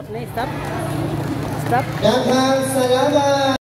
Stop stop. Stop.